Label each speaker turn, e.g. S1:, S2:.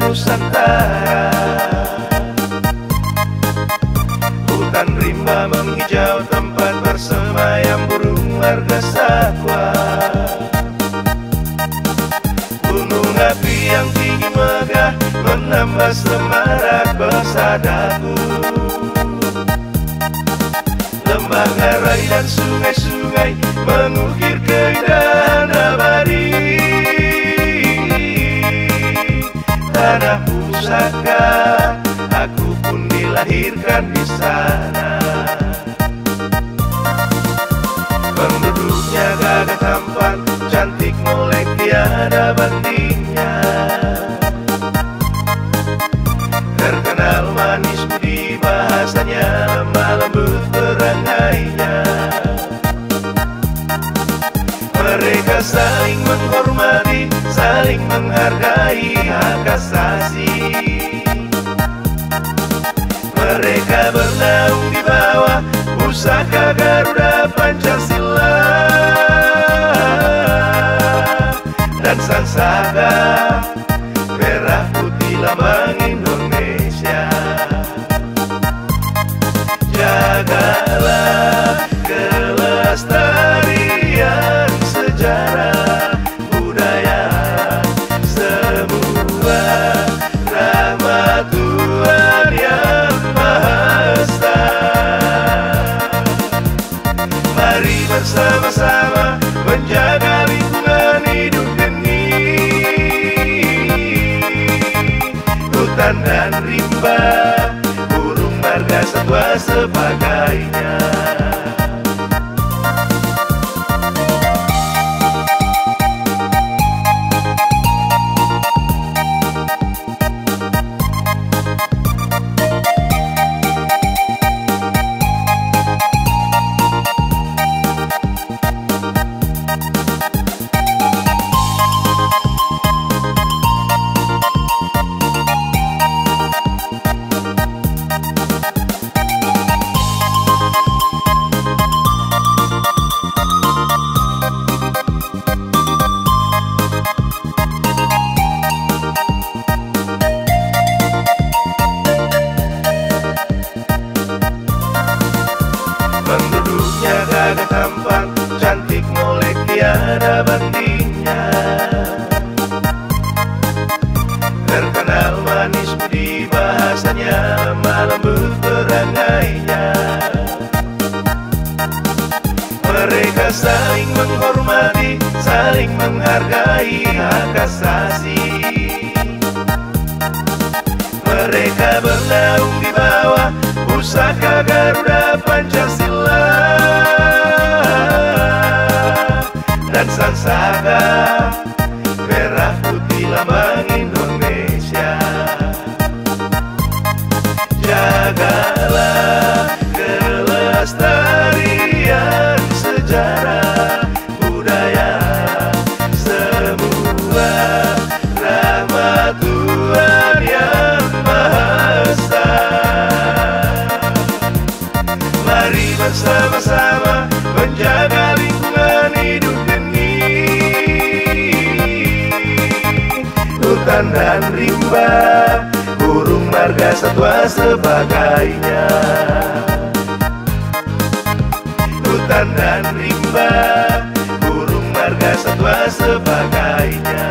S1: Nusantara Hutan rimba menghijau tempat bersemayam burung warga satwa Gunung api yang tinggi megah menambah semarak pesadaku Lembah ngarai dan sungai-sungai mengukir keindahan abadi Tanah pusaka, aku pun dilahirkan di sana. Penduduknya gagah tampan, cantik molek tiada bandingnya. Terkenal manis budi bahasanya malam berangainya Mereka saling menghormati, saling menghargai hak asasi. Mereka bernaung di bawah pusaka Garuda Pancasila. Dan sang saka bersama-sama menjaga lingkungan hidup ini Hutan dan rimba Burung marga satwa sebagainya tiada bandingnya Terkenal manis budi bahasanya Malam berangainya Mereka saling menghormati Saling menghargai hak asasi. Mereka bernaung di bawah pusaka Garuda Pancasila bersama-sama menjaga lingkungan hidup ini Hutan dan rimba Burung marga satwa sebagainya. Hutan dan rimba Burung marga satwa sebagainya